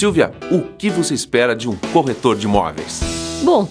Silvia, o que você espera de um corretor de imóveis? Bom,